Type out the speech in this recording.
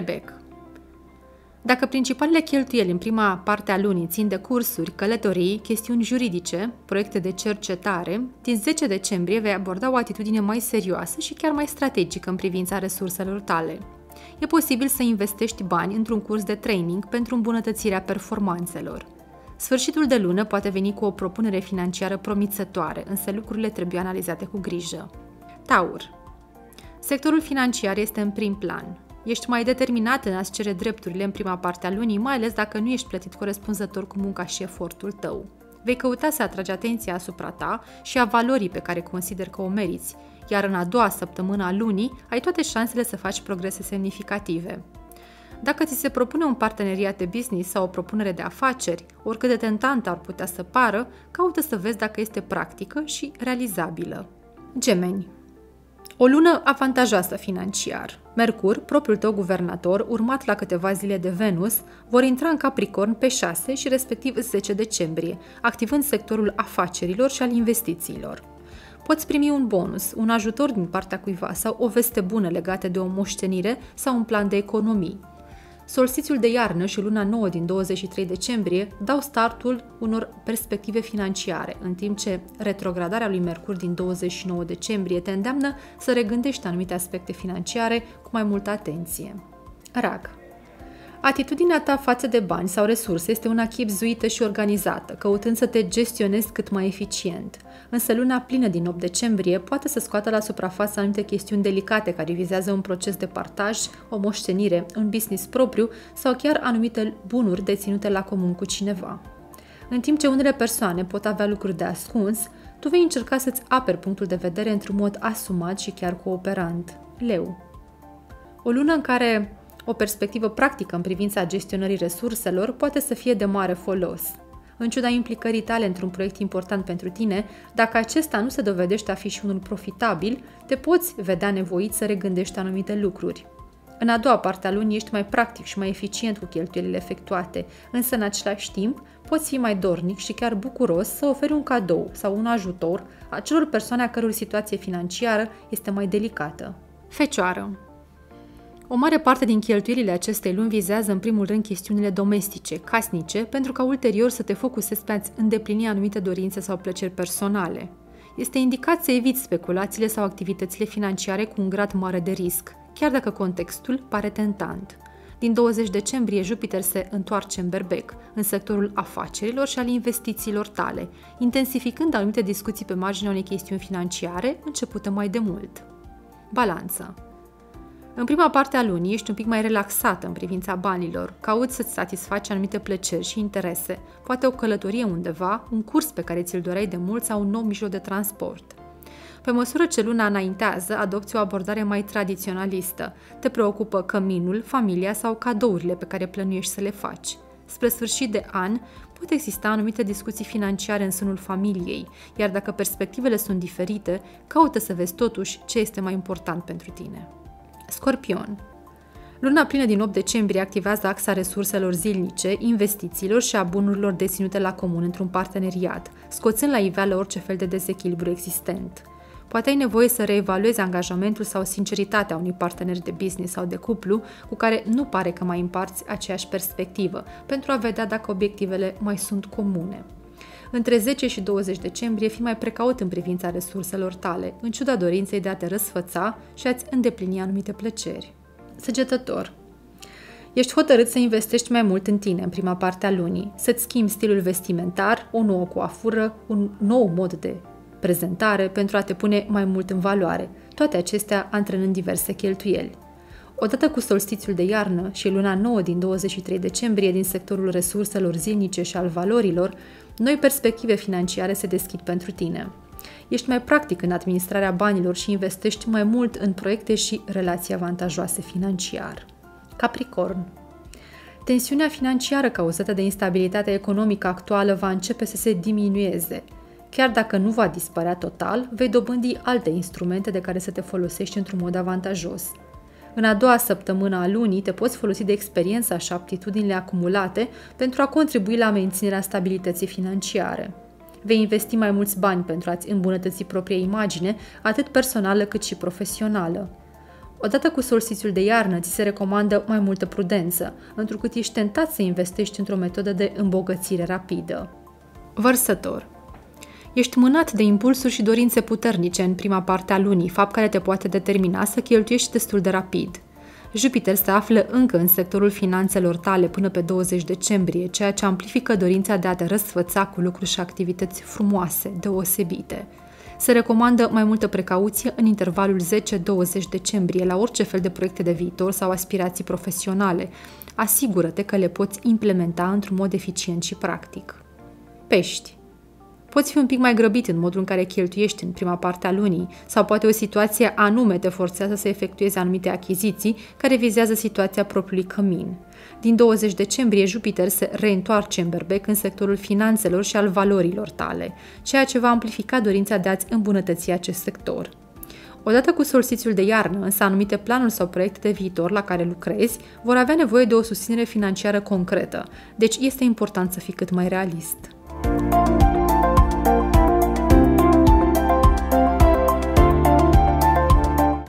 Berbec dacă principalele cheltuieli în prima parte a lunii țin de cursuri, călătorii, chestiuni juridice, proiecte de cercetare, din 10 decembrie vei aborda o atitudine mai serioasă și chiar mai strategică în privința resurselor tale. E posibil să investești bani într-un curs de training pentru îmbunătățirea performanțelor. Sfârșitul de lună poate veni cu o propunere financiară promițătoare, însă lucrurile trebuie analizate cu grijă. Taur. Sectorul financiar este în prim plan. Ești mai determinat în a-ți cere drepturile în prima parte a lunii, mai ales dacă nu ești plătit corespunzător cu munca și efortul tău. Vei căuta să atragi atenția asupra ta și a valorii pe care consider că o meriți, iar în a doua săptămână a lunii ai toate șansele să faci progrese semnificative. Dacă ți se propune un parteneriat de business sau o propunere de afaceri, oricât de tentant ar putea să pară, caută să vezi dacă este practică și realizabilă. Gemeni o lună avantajoasă financiar. Mercur, propriul tău guvernator, urmat la câteva zile de Venus, vor intra în Capricorn pe 6 și respectiv 10 decembrie, activând sectorul afacerilor și al investițiilor. Poți primi un bonus, un ajutor din partea cuiva sau o veste bună legată de o moștenire sau un plan de economii. Solstițiul de iarnă și luna nouă din 23 decembrie dau startul unor perspective financiare, în timp ce retrogradarea lui Mercur din 29 decembrie te îndeamnă să regândești anumite aspecte financiare cu mai multă atenție. Rag Atitudinea ta față de bani sau resurse este una chipzuită și organizată, căutând să te gestionezi cât mai eficient. Însă luna plină din 8 decembrie poate să scoată la suprafață anumite chestiuni delicate care vizează un proces de partaj, o moștenire, un business propriu sau chiar anumite bunuri deținute la comun cu cineva. În timp ce unele persoane pot avea lucruri de ascuns, tu vei încerca să-ți aperi punctul de vedere într-un mod asumat și chiar cooperant. Leu. O lună în care o perspectivă practică în privința gestionării resurselor poate să fie de mare folos. În ciuda implicării tale într-un proiect important pentru tine, dacă acesta nu se dovedește a fi și unul profitabil, te poți vedea nevoit să regândești anumite lucruri. În a doua parte a lunii ești mai practic și mai eficient cu cheltuielile efectuate, însă în același timp poți fi mai dornic și chiar bucuros să oferi un cadou sau un ajutor acelor persoane a căror situație financiară este mai delicată. Fecioară o mare parte din cheltuielile acestei luni vizează în primul rând chestiunile domestice, casnice, pentru ca ulterior să te focusezi pe a-ți îndeplini anumite dorințe sau plăceri personale. Este indicat să eviți speculațiile sau activitățile financiare cu un grad mare de risc, chiar dacă contextul pare tentant. Din 20 decembrie, Jupiter se întoarce în berbec, în sectorul afacerilor și al investițiilor tale, intensificând anumite discuții pe marginea unei chestiuni financiare începute mai de mult. Balanță în prima parte a lunii ești un pic mai relaxată în privința banilor, cauți să-ți satisfaci anumite plăceri și interese, poate o călătorie undeva, un curs pe care ți-l doreai de mult sau un nou mijloc de transport. Pe măsură ce luna înaintează, adopți o abordare mai tradiționalistă. Te preocupă căminul, familia sau cadourile pe care plănuiești să le faci. Spre sfârșit de an, pot exista anumite discuții financiare în sânul familiei, iar dacă perspectivele sunt diferite, caută să vezi totuși ce este mai important pentru tine. Scorpion Luna plină din 8 decembrie activează axa resurselor zilnice, investițiilor și a bunurilor deținute la comun într-un parteneriat, scoțând la iveală orice fel de dezechilibru existent. Poate ai nevoie să reevaluezi angajamentul sau sinceritatea unui partener de business sau de cuplu cu care nu pare că mai împarți aceeași perspectivă, pentru a vedea dacă obiectivele mai sunt comune. Între 10 și 20 decembrie fii mai precaut în privința resurselor tale, în ciuda dorinței de a te răsfăța și a-ți îndeplini anumite plăceri. Săgetător Ești hotărât să investești mai mult în tine în prima parte a lunii, să-ți schimbi stilul vestimentar, o nouă coafură, un nou mod de prezentare pentru a te pune mai mult în valoare, toate acestea antrenând diverse cheltuieli. Odată cu solstițiul de iarnă și luna nouă din 23 decembrie din sectorul resurselor zilnice și al valorilor, noi perspective financiare se deschid pentru tine. Ești mai practic în administrarea banilor și investești mai mult în proiecte și relații avantajoase financiar. Capricorn Tensiunea financiară cauzată de instabilitatea economică actuală va începe să se diminueze. Chiar dacă nu va dispărea total, vei dobândi alte instrumente de care să te folosești într-un mod avantajos – în a doua săptămână a lunii te poți folosi de experiența și aptitudinile acumulate pentru a contribui la menținerea stabilității financiare. Vei investi mai mulți bani pentru a-ți îmbunătăți propria imagine, atât personală cât și profesională. Odată cu solstițiul de iarnă, ți se recomandă mai multă prudență, întrucât ești tentat să investești într-o metodă de îmbogățire rapidă. Vărsător Ești mânat de impulsuri și dorințe puternice în prima parte a lunii, fapt care te poate determina să cheltuiești destul de rapid. Jupiter se află încă în sectorul finanțelor tale până pe 20 decembrie, ceea ce amplifică dorința de a te răsfăța cu lucruri și activități frumoase, deosebite. Se recomandă mai multă precauție în intervalul 10-20 decembrie la orice fel de proiecte de viitor sau aspirații profesionale. Asigură-te că le poți implementa într-un mod eficient și practic. Pești Poți fi un pic mai grăbit în modul în care cheltuiești în prima parte a lunii, sau poate o situație anume te forțează să efectuezi anumite achiziții care vizează situația propriului cămin. Din 20 decembrie, Jupiter se reîntoarce în berbec în sectorul finanțelor și al valorilor tale, ceea ce va amplifica dorința de a-ți îmbunătăți acest sector. Odată cu solstițiul de iarnă, însă anumite planuri sau proiecte de viitor la care lucrezi vor avea nevoie de o susținere financiară concretă, deci este important să fii cât mai realist.